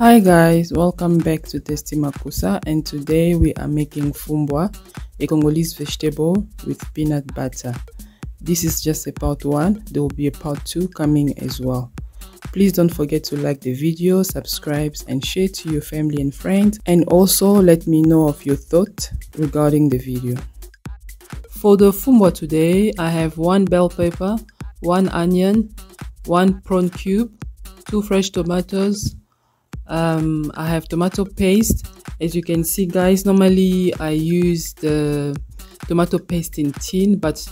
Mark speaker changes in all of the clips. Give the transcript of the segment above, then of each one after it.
Speaker 1: Hi guys, welcome back to Tasty Makusa and today we are making fumbwa, a Congolese vegetable with peanut butter. This is just a part 1, there will be a part 2 coming as well. Please don't forget to like the video, subscribe and share to your family and friends and also let me know of your thought regarding the video. For the fumbwa today, I have one bell pepper, one onion, one prawn cube, two fresh tomatoes, um, I have tomato paste. As you can see guys normally I use the tomato paste in tin but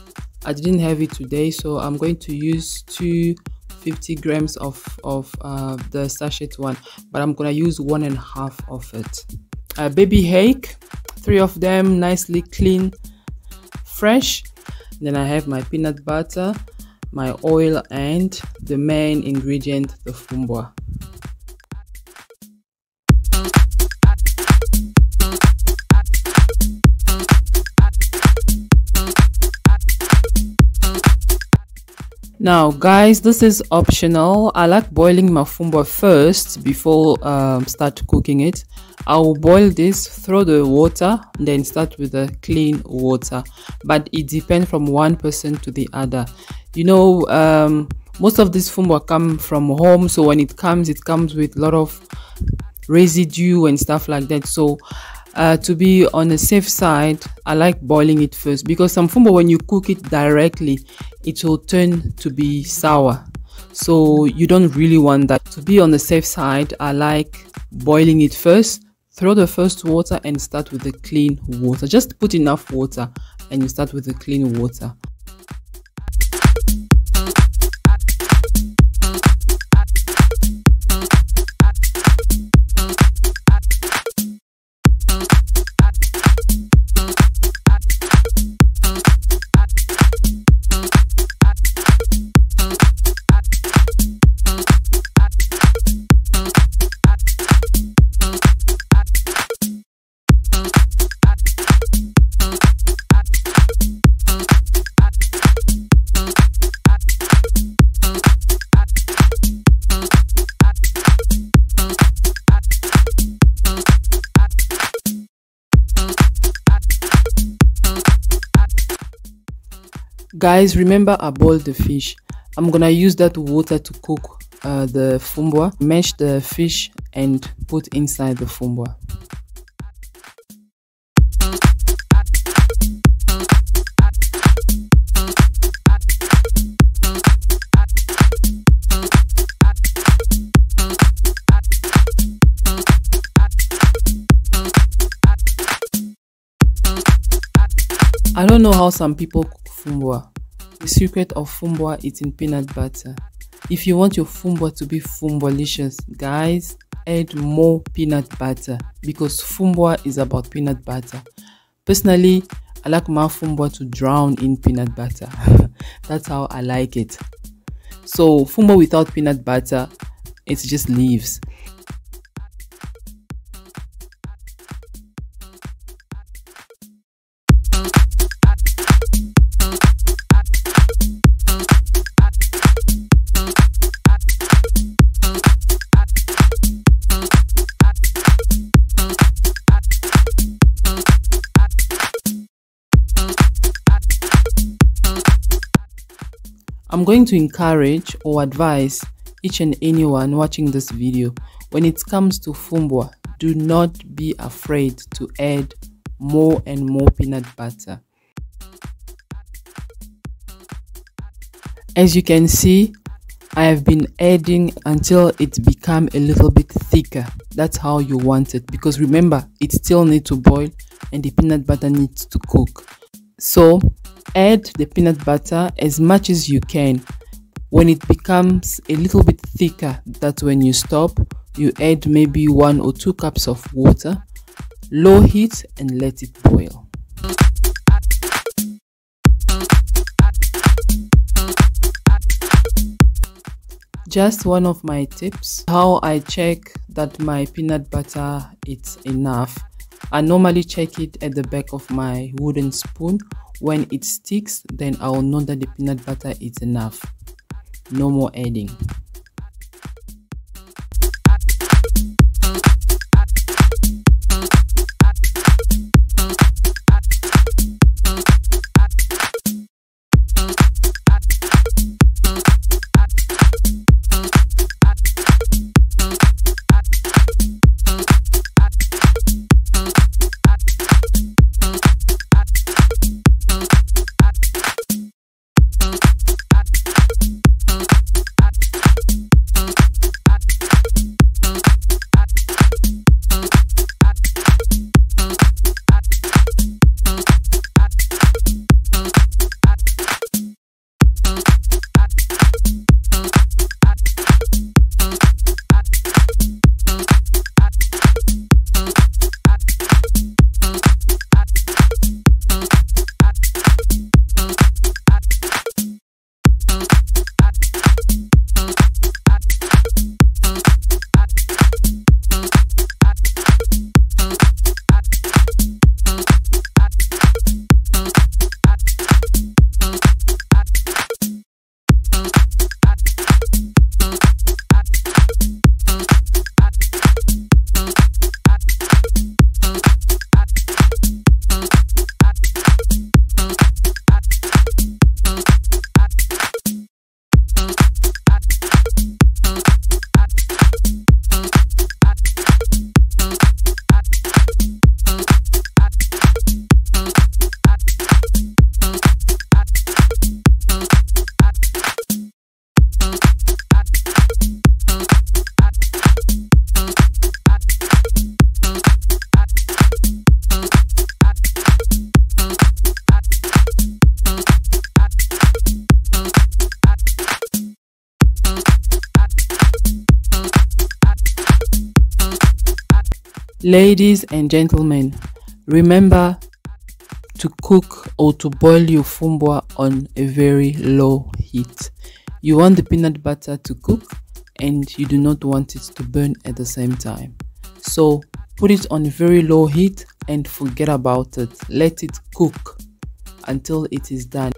Speaker 1: I didn't have it today so I'm going to use 250 grams of, of uh, the sachet one but I'm gonna use one and a half of it. Uh, baby hake three of them nicely clean fresh. Then I have my peanut butter my oil and the main ingredient the fumbwa Now guys, this is optional. I like boiling my fumbwa first before um, start cooking it. I will boil this, throw the water, then start with the clean water. But it depends from one person to the other. You know, um, most of this fumbwa come from home, so when it comes, it comes with a lot of residue and stuff like that. So uh, to be on the safe side, I like boiling it first because some fumbwa when you cook it directly, it will turn to be sour. So you don't really want that. To be on the safe side, I like boiling it first, throw the first water and start with the clean water. Just put enough water and you start with the clean water. Guys remember i boiled the fish. I'm gonna use that water to cook uh, the fumbwa mash the fish and put inside the fumbwa I don't know how some people cook fumbwa. The secret of fumbwa is in peanut butter. If you want your fumbwa to be fumbwalicious, guys, add more peanut butter because fumbwa is about peanut butter. Personally, I like my fumbwa to drown in peanut butter. That's how I like it. So fumbwa without peanut butter, it just leaves. I'm going to encourage or advise each and anyone watching this video when it comes to fumbwa, do not be afraid to add more and more peanut butter. As you can see, I have been adding until it become a little bit thicker. That's how you want it because remember, it still needs to boil and the peanut butter needs to cook. So add the peanut butter as much as you can. When it becomes a little bit thicker, that's when you stop. You add maybe one or two cups of water, low heat and let it boil. Just one of my tips, how I check that my peanut butter is enough. I normally check it at the back of my wooden spoon when it sticks, then I'll know that the peanut butter is enough. No more adding. Ladies and gentlemen, remember to cook or to boil your fumbwa on a very low heat. You want the peanut butter to cook and you do not want it to burn at the same time. So put it on very low heat and forget about it. Let it cook until it is done.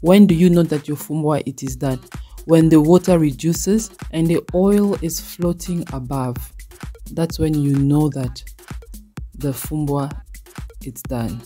Speaker 1: When do you know that your fumbwa it is done? When the water reduces and the oil is floating above. That's when you know that the fumbwa it's done.